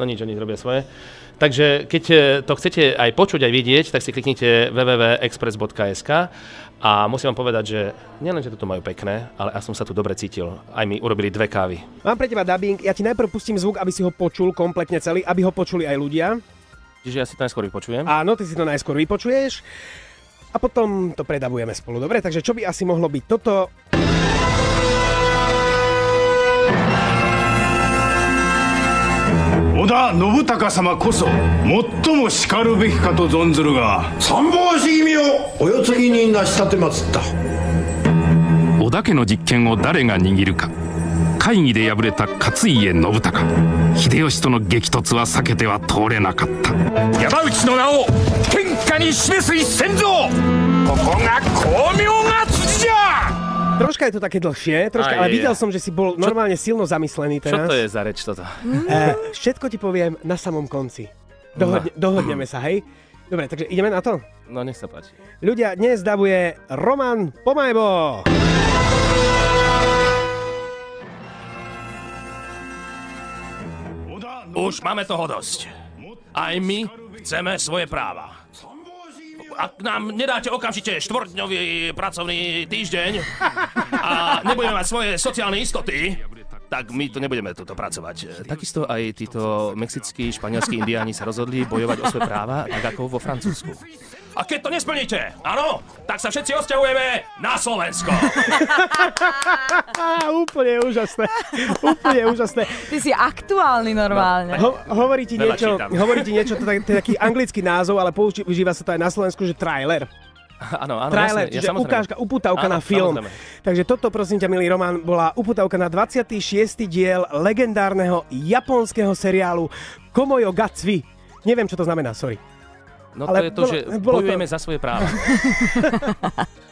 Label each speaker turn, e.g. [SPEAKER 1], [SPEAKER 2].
[SPEAKER 1] No nič, oni robia svoje. Takže keď e, to chcete aj počuť, aj vidieť, tak si kliknite www.express.sk a musím vám povedať, že nielen, že toto majú pekné, ale ja som sa tu dobre cítil. Aj mi urobili dve kávy.
[SPEAKER 2] Mám pre teba dubbing, ja ti najprv pustím zvuk, aby si ho počul kompletne celý, aby ho počuli aj ľudia.
[SPEAKER 1] Čiže ja si to najskôr vypočujem.
[SPEAKER 2] Áno, ty si to najskôr vypočuješ a potom to predavujeme spolu. Dobre, takže čo by asi mohlo byť toto?
[SPEAKER 3] 織田信孝様こそ最もしかるべきかと存ずるが
[SPEAKER 4] 参謀し君をお世継ぎに成し立てまつった。
[SPEAKER 5] 織田家の実権を誰が握るか会議で敗れた勝家信孝。秀吉との激突は避けては通れなかった。山内の名を天下に示す一戦ぞ。ここが巧妙な辻じゃ
[SPEAKER 2] Troška je to také dlhšie, troška,
[SPEAKER 1] Aj,
[SPEAKER 2] ale
[SPEAKER 1] je.
[SPEAKER 2] videl som, že si bol normálne silno zamyslený
[SPEAKER 1] Čo
[SPEAKER 2] teraz.
[SPEAKER 1] to je za reč toto?
[SPEAKER 2] E, všetko ti poviem na samom konci. Dohodne, dohodneme sa, hej? Dobre, takže ideme na to.
[SPEAKER 1] No nech sa páči.
[SPEAKER 2] Ľudia, dnes dabuje Roman Pomajbo.
[SPEAKER 6] Už máme toho dosť. Aj my chceme svoje práva. Ak nám nedáte okamžite štvortňový pracovný týždeň a nebudeme mať svoje sociálne istoty, tak my tu nebudeme tuto pracovať. Takisto aj títo mexickí, španielskí indiáni sa rozhodli bojovať o svoje práva, tak ako vo Francúzsku. A keď to nesplníte, áno, tak sa všetci osťahujeme na Slovensko.
[SPEAKER 2] Úplne úžasné. Úplne úžasné.
[SPEAKER 7] Ty si aktuálny normálne.
[SPEAKER 2] Ho, hovorí ti
[SPEAKER 1] Veľa
[SPEAKER 2] niečo,
[SPEAKER 1] čítam.
[SPEAKER 2] hovorí ti niečo, to, je- taký anglický názov, ale používa sa to aj na Slovensku, že trailer.
[SPEAKER 1] Áno, áno,
[SPEAKER 2] Trailer,
[SPEAKER 1] jasne,
[SPEAKER 2] čiže
[SPEAKER 1] ja, samozrejme.
[SPEAKER 2] ukážka, uputavka
[SPEAKER 1] Áno,
[SPEAKER 2] na film.
[SPEAKER 1] samozrejme.
[SPEAKER 2] Takže toto, prosím ťa, milý Roman, bola uputavka na 26. diel legendárneho japonského seriálu Komoyo Gatsby. Neviem, čo to znamená, sorry.
[SPEAKER 1] No
[SPEAKER 2] Ale
[SPEAKER 1] to je to,
[SPEAKER 2] bolo-
[SPEAKER 1] že
[SPEAKER 2] bolo to-
[SPEAKER 1] bojujeme za svoje práva.